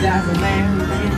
That's a man.